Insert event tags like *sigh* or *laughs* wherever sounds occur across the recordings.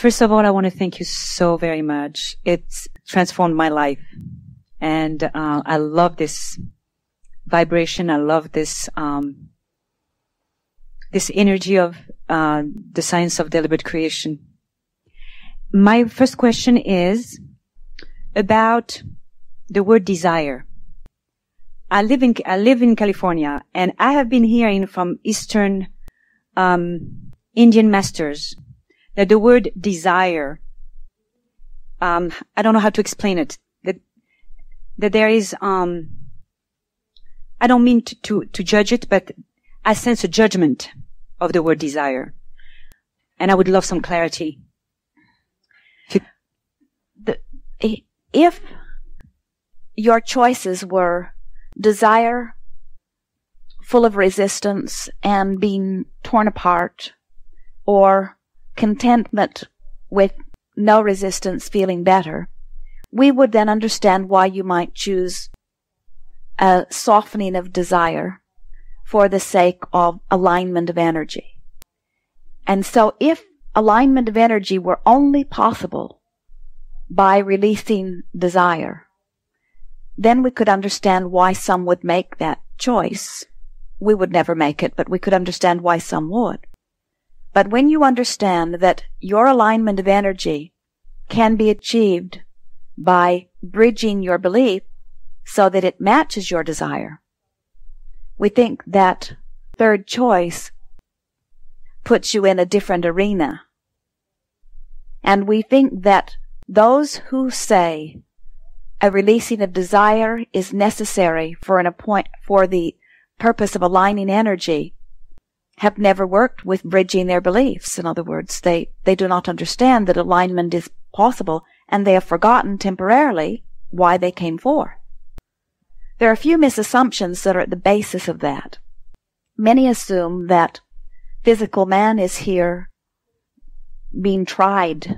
First of all, I want to thank you so very much. It's transformed my life. And uh, I love this vibration. I love this um, this energy of uh, the science of deliberate creation. My first question is about the word desire. I live in I live in California, and I have been hearing from Eastern um, Indian masters that the word desire. Um, I don't know how to explain it. That that there is. Um, I don't mean to, to, to judge it, but I sense a judgment of the word desire, and I would love some clarity. The, if your choices were desire, full of resistance and being torn apart, or contentment with no resistance feeling better, we would then understand why you might choose a softening of desire for the sake of alignment of energy. And so if alignment of energy were only possible by releasing desire, then we could understand why some would make that choice. We would never make it, but we could understand why some would. But when you understand that your alignment of energy can be achieved by bridging your belief so that it matches your desire, we think that third choice puts you in a different arena. And we think that those who say a releasing of desire is necessary for an appoint, for the purpose of aligning energy have never worked with bridging their beliefs. In other words, they, they do not understand that alignment is possible and they have forgotten temporarily why they came forth. There are a few misassumptions that are at the basis of that. Many assume that physical man is here being tried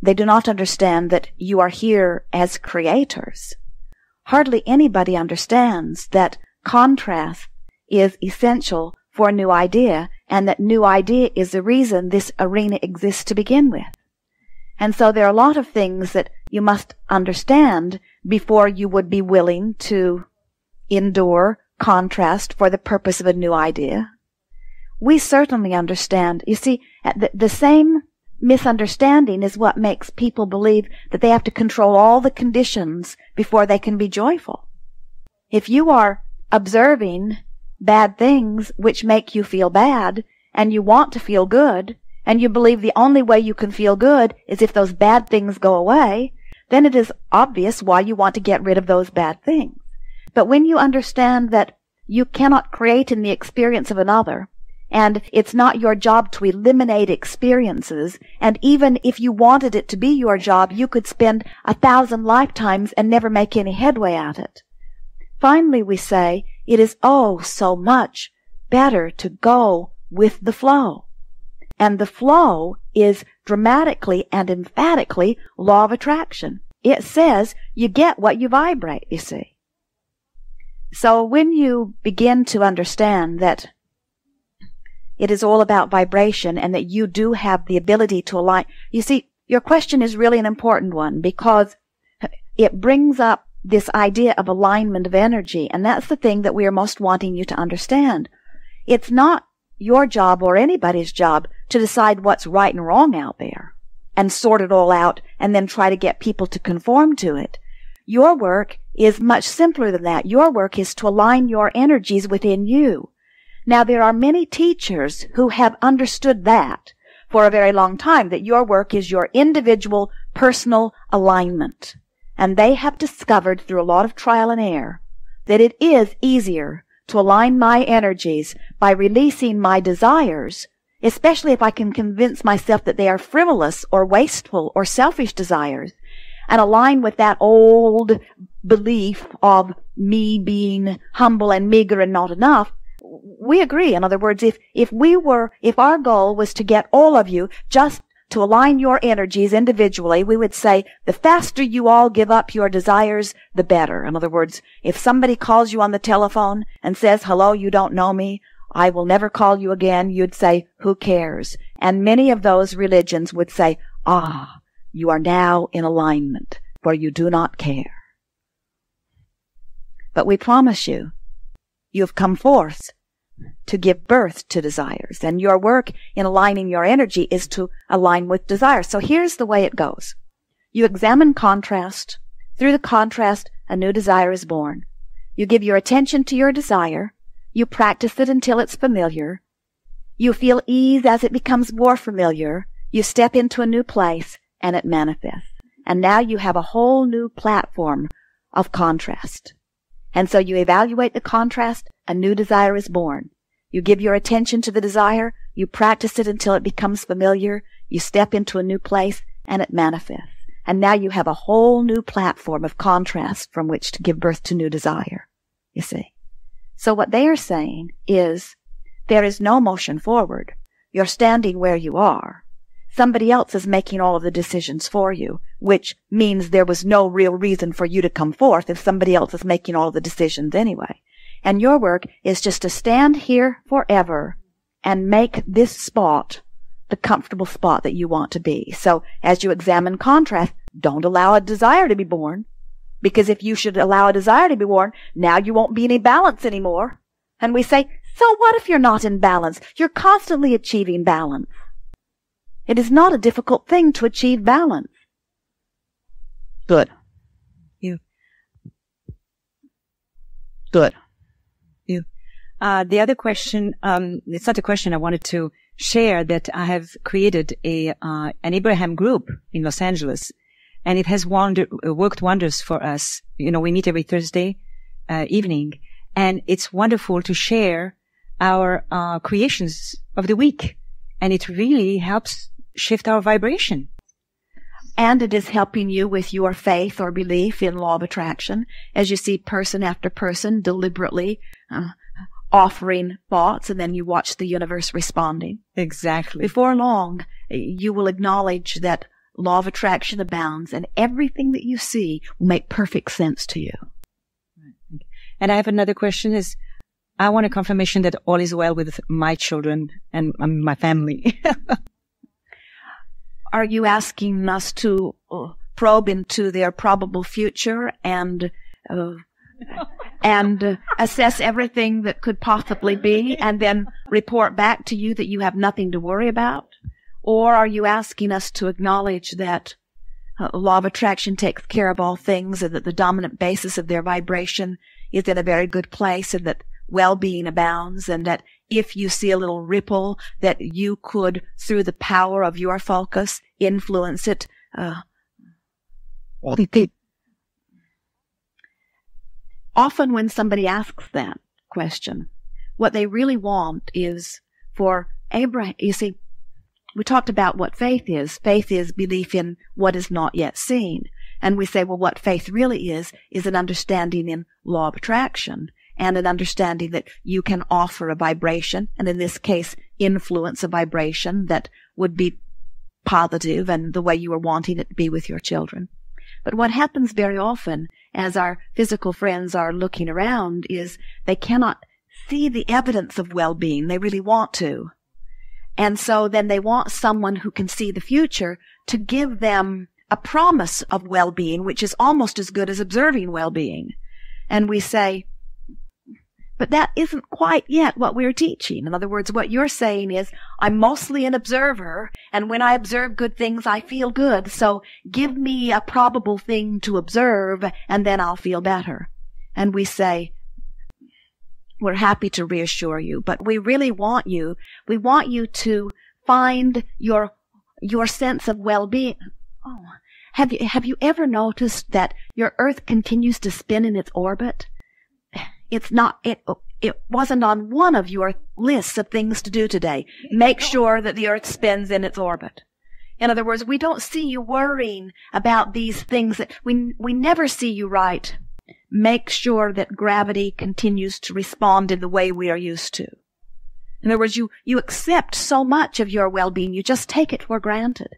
they do not understand that you are here as creators. Hardly anybody understands that contrast is essential for a new idea and that new idea is the reason this arena exists to begin with. And so there are a lot of things that you must understand before you would be willing to endure contrast for the purpose of a new idea. We certainly understand. You see, the, the same misunderstanding is what makes people believe that they have to control all the conditions before they can be joyful. If you are observing bad things which make you feel bad and you want to feel good and you believe the only way you can feel good is if those bad things go away, then it is obvious why you want to get rid of those bad things. But when you understand that you cannot create in the experience of another and it's not your job to eliminate experiences. And even if you wanted it to be your job, you could spend a thousand lifetimes and never make any headway at it. Finally, we say it is oh so much better to go with the flow. And the flow is dramatically and emphatically law of attraction. It says you get what you vibrate, you see. So when you begin to understand that it is all about vibration and that you do have the ability to align. You see, your question is really an important one because it brings up this idea of alignment of energy. And that's the thing that we are most wanting you to understand. It's not your job or anybody's job to decide what's right and wrong out there and sort it all out and then try to get people to conform to it. Your work is much simpler than that. Your work is to align your energies within you. Now there are many teachers who have understood that for a very long time, that your work is your individual personal alignment. And they have discovered through a lot of trial and error that it is easier to align my energies by releasing my desires, especially if I can convince myself that they are frivolous or wasteful or selfish desires, and align with that old belief of me being humble and meager and not enough, we agree. In other words, if, if we were, if our goal was to get all of you just to align your energies individually, we would say the faster you all give up your desires, the better. In other words, if somebody calls you on the telephone and says, hello, you don't know me, I will never call you again, you'd say, who cares? And many of those religions would say, ah, you are now in alignment, for you do not care. But we promise you, you have come forth to give birth to desires, and your work in aligning your energy is to align with desire. So here's the way it goes. You examine contrast. Through the contrast, a new desire is born. You give your attention to your desire. You practice it until it's familiar. You feel ease as it becomes more familiar. You step into a new place and it manifests. And now you have a whole new platform of contrast. And so you evaluate the contrast, a new desire is born. You give your attention to the desire, you practice it until it becomes familiar, you step into a new place, and it manifests. And now you have a whole new platform of contrast from which to give birth to new desire. You see. So what they are saying is there is no motion forward. You're standing where you are. Somebody else is making all of the decisions for you, which means there was no real reason for you to come forth if somebody else is making all the decisions anyway. And your work is just to stand here forever and make this spot the comfortable spot that you want to be. So as you examine contrast, don't allow a desire to be born. Because if you should allow a desire to be born, now you won't be in balance anymore. And we say, so what if you're not in balance? You're constantly achieving balance. It is not a difficult thing to achieve balance. Good. You. Good. Uh, the other question, um, it's not a question I wanted to share that I have created a uh, an Abraham group in Los Angeles, and it has wonder, uh, worked wonders for us. You know, we meet every Thursday uh, evening, and it's wonderful to share our uh, creations of the week, and it really helps shift our vibration. And it is helping you with your faith or belief in law of attraction as you see person after person deliberately uh, offering thoughts and then you watch the universe responding. Exactly. Before long, you will acknowledge that law of attraction abounds and everything that you see will make perfect sense to you. And I have another question is, I want a confirmation that all is well with my children and my family. *laughs* Are you asking us to uh, probe into their probable future and uh, and assess everything that could possibly be and then report back to you that you have nothing to worry about? Or are you asking us to acknowledge that uh, law of attraction takes care of all things and that the dominant basis of their vibration is in a very good place and that well-being abounds and that if you see a little ripple that you could through the power of your focus influence it uh, often when somebody asks that question, what they really want is for Abraham, you see, we talked about what faith is. Faith is belief in what is not yet seen. And we say, well, what faith really is, is an understanding in law of attraction and an understanding that you can offer a vibration, and in this case, influence a vibration that would be positive and the way you are wanting it to be with your children. But what happens very often as our physical friends are looking around is they cannot see the evidence of well-being. They really want to. And so then they want someone who can see the future to give them a promise of well-being, which is almost as good as observing well-being. And we say, but that isn't quite yet what we're teaching. In other words, what you're saying is, I'm mostly an observer, and when I observe good things, I feel good. So give me a probable thing to observe, and then I'll feel better. And we say, we're happy to reassure you, but we really want you, we want you to find your, your sense of well-being. Oh, have you, have you ever noticed that your earth continues to spin in its orbit? It's not, it, it wasn't on one of your lists of things to do today. Make sure that the earth spins in its orbit. In other words, we don't see you worrying about these things that we, we never see you write. Make sure that gravity continues to respond in the way we are used to. In other words, you, you accept so much of your well-being, you just take it for granted.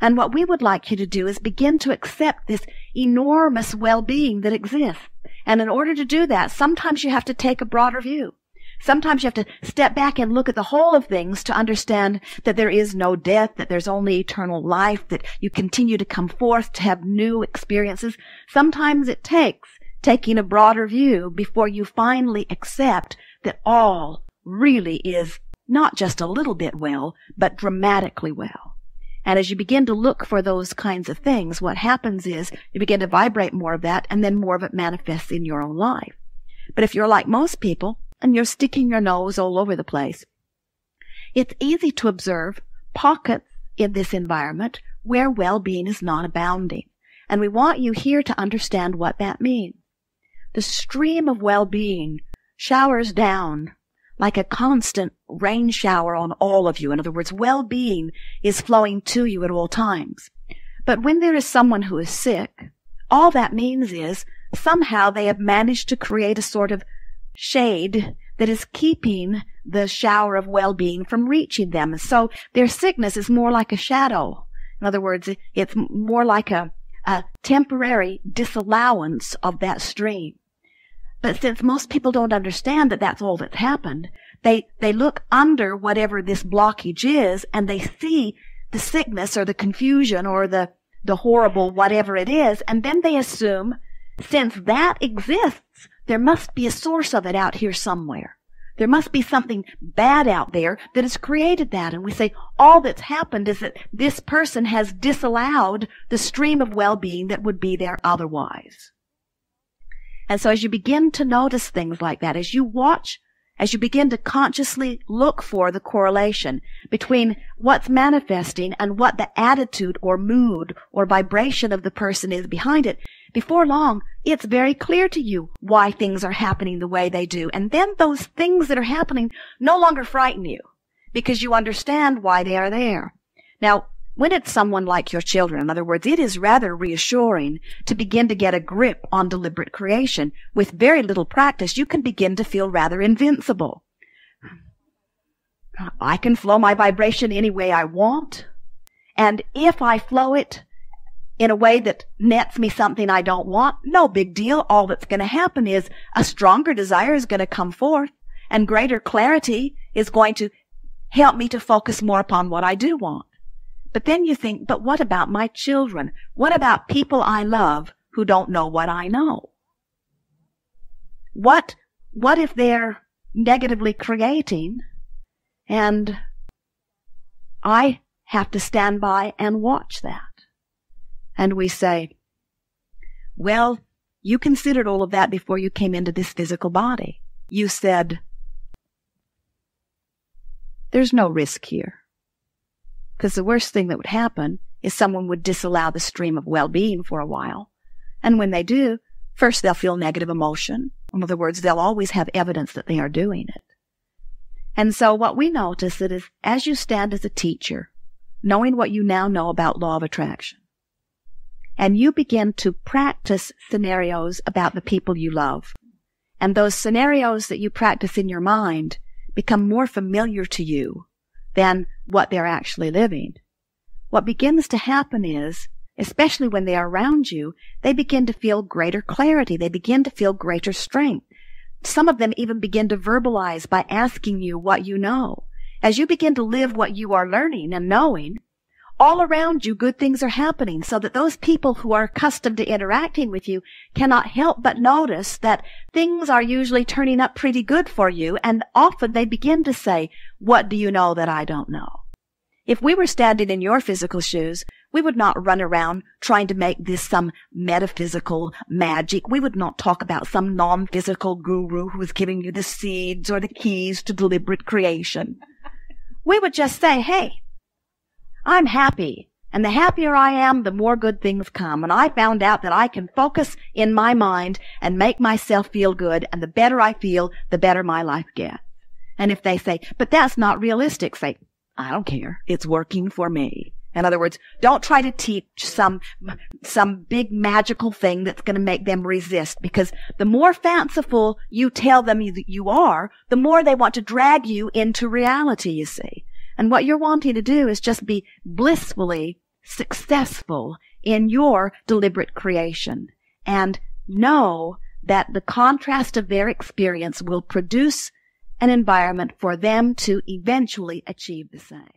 And what we would like you to do is begin to accept this enormous well-being that exists. And in order to do that, sometimes you have to take a broader view. Sometimes you have to step back and look at the whole of things to understand that there is no death, that there's only eternal life, that you continue to come forth to have new experiences. Sometimes it takes taking a broader view before you finally accept that all really is not just a little bit well, but dramatically well. And as you begin to look for those kinds of things, what happens is you begin to vibrate more of that and then more of it manifests in your own life. But if you're like most people and you're sticking your nose all over the place, it's easy to observe pockets in this environment where well-being is not abounding. And we want you here to understand what that means. The stream of well-being showers down like a constant rain shower on all of you. In other words, well-being is flowing to you at all times. But when there is someone who is sick, all that means is somehow they have managed to create a sort of shade that is keeping the shower of well-being from reaching them. So their sickness is more like a shadow. In other words, it's more like a, a temporary disallowance of that stream. But since most people don't understand that that's all that's happened, they, they look under whatever this blockage is and they see the sickness or the confusion or the, the horrible whatever it is, and then they assume since that exists, there must be a source of it out here somewhere. There must be something bad out there that has created that. And we say all that's happened is that this person has disallowed the stream of well-being that would be there otherwise. And so as you begin to notice things like that, as you watch, as you begin to consciously look for the correlation between what's manifesting and what the attitude or mood or vibration of the person is behind it, before long, it's very clear to you why things are happening the way they do. And then those things that are happening no longer frighten you because you understand why they are there. Now, when it's someone like your children, in other words, it is rather reassuring to begin to get a grip on deliberate creation. With very little practice, you can begin to feel rather invincible. I can flow my vibration any way I want. And if I flow it in a way that nets me something I don't want, no big deal. All that's going to happen is a stronger desire is going to come forth and greater clarity is going to help me to focus more upon what I do want. But then you think, but what about my children? What about people I love who don't know what I know? What, what if they're negatively creating and I have to stand by and watch that? And we say, well, you considered all of that before you came into this physical body. You said, there's no risk here. Because the worst thing that would happen is someone would disallow the stream of well-being for a while. And when they do, first they'll feel negative emotion. In other words, they'll always have evidence that they are doing it. And so what we notice is as you stand as a teacher, knowing what you now know about law of attraction, and you begin to practice scenarios about the people you love, and those scenarios that you practice in your mind become more familiar to you than what they're actually living. What begins to happen is, especially when they are around you, they begin to feel greater clarity. They begin to feel greater strength. Some of them even begin to verbalize by asking you what you know. As you begin to live what you are learning and knowing, all around you good things are happening so that those people who are accustomed to interacting with you cannot help but notice that things are usually turning up pretty good for you and often they begin to say, what do you know that I don't know? If we were standing in your physical shoes, we would not run around trying to make this some metaphysical magic. We would not talk about some non-physical guru who is giving you the seeds or the keys to deliberate creation. We would just say, hey, I'm happy. And the happier I am, the more good things come. And I found out that I can focus in my mind and make myself feel good. And the better I feel, the better my life gets. And if they say, but that's not realistic, say, I don't care. It's working for me. In other words, don't try to teach some, some big magical thing that's going to make them resist because the more fanciful you tell them you, you are, the more they want to drag you into reality, you see. And what you're wanting to do is just be blissfully successful in your deliberate creation and know that the contrast of their experience will produce an environment for them to eventually achieve the same.